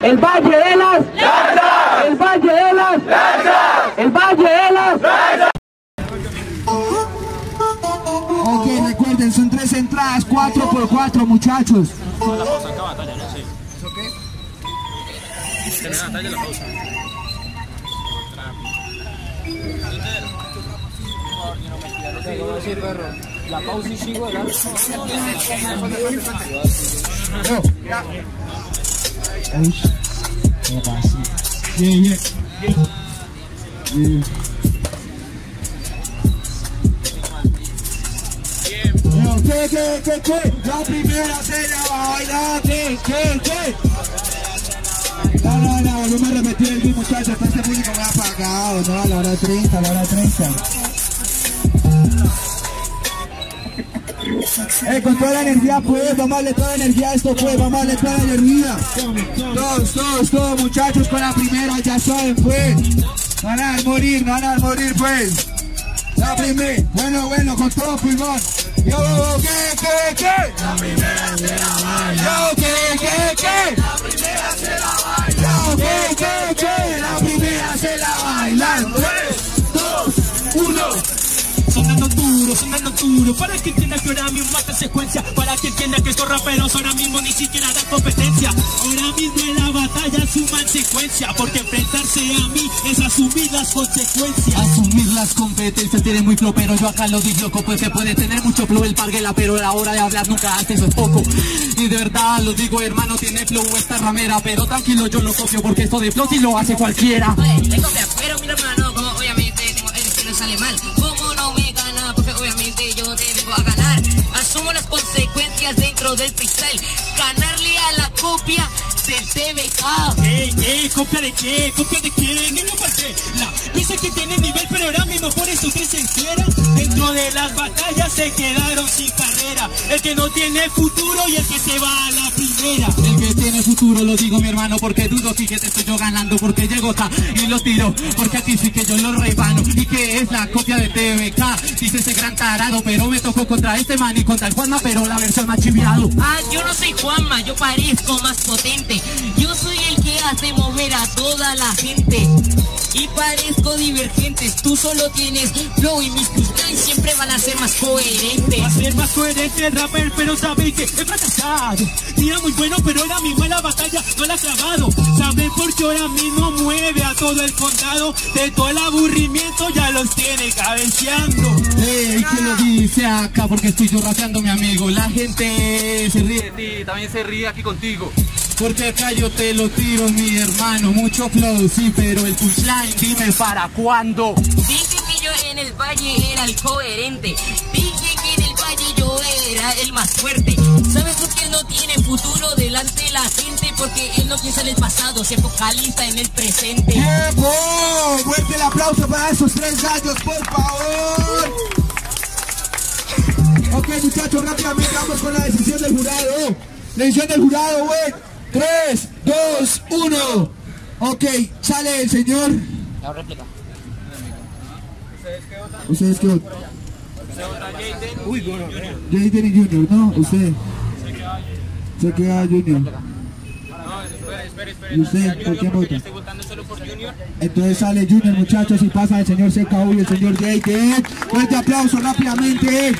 El Valle de las Lanzas. El Valle de las Lanzas. El Valle de las Lanzas. Ok, recuerden, son tres entradas, cuatro por cuatro, muchachos. La pausa y sigo Uy, qué fácil. Yeah, yeah. Yeah. Yo, ¿Qué, qué, qué, qué? La primera se la va a bailar. ¿Qué, qué, qué? No, no, no, volvemos a repetir el mismo muchacho. Está este público me ha apagado. No, a la hora 30, a la hora 30. Eh, con toda la energía pues, vamos a darle toda la energía a esto pues, vamos a darle toda la energía. Todos, todos, todos muchachos con la primera, ya saben pues. Van a morir, van a morir pues. La primera, bueno, bueno, con todo pulmón. Yo, ¿qué, qué, qué? La primera la. Yo, ¿qué, qué, sonando duro Para que entienda que ahora mismo mata secuencia Para que entienda que estos raperos ahora mismo ni siquiera dan competencia Ahora mismo en la batalla suman secuencia Porque enfrentarse a mí es asumir las consecuencias Asumir las competencias tiene muy flow, pero yo acá lo digo loco, pues se puede tener mucho flow el parguela, pero a la hora de hablar nunca hace eso es poco. Y de verdad lo digo, hermano, tiene flow esta ramera, pero tranquilo yo lo copio porque esto de flow sí lo hace cualquiera. Oye, tengo que pero mi hermano, como obviamente tengo el estilo sale mal. Asumo las consecuencias dentro del freestyle. Ganarle a la copia del TVK. Ey, ey, ¿copia de qué? ¿Copia de qué? Ni lo pasé La dice que tiene nivel, pero ahora mismo por eso que se entera Dentro de las batallas se quedaron sin carrera El que no tiene futuro y el que se va a primera El que tiene futuro lo digo mi hermano porque dudo. Fíjate estoy yo ganando porque llego acá y lo tiro porque aquí sí que yo lo rebano. Y que es la copia de TVK dice ese gran tarado pero me tocó contra este man y contra el Juanma pero la versión más chiviado. Ah, yo no soy Juanma, yo parezco más potente. Yo soy el que hace mover a toda la gente. Y parezco divergente, tú solo tienes flow y mis freestyles siempre van a ser más coherentes. Va a ser más coherente el rapper, pero sabéis que he fracasado. Tira muy bueno, pero ahora mismo en la batalla no la ha clavado. Saben por qué ahora mismo mueve a todo el condado. De todo el aburrimiento ya los tiene cabeceando. Ey, ¿quién lo dice acá? Porque estoy yo rapeando, mi amigo. La gente se ríe de ti, también se ríe aquí contigo. Porque acá yo te lo tiro, mi hermano. Mucho flow, sí, pero el punchline, dime para cuándo. Dije que yo en el valle era el coherente. Dije que en el valle yo era el más fuerte. ¿Sabes por qué no tiene futuro delante de la gente? Porque él no piensa en el pasado, se focaliza en el presente. ¡Tiempo! Fuerte el aplauso para esos tres gallos, por favor. Ok, muchachos, rápidamente vamos con la decisión del jurado. La decisión del jurado, güey. 3, 2, 1. Ok, sale el señor. La réplica. ¿Ustedes qué votan? Jaden y Junior, ¿no? Usted. Se queda Junior. ¿Y usted por qué vota? Entonces sale Junior, muchachos, y pasa el señor CKU y el señor Jaden. Fuerte aplauso rápidamente.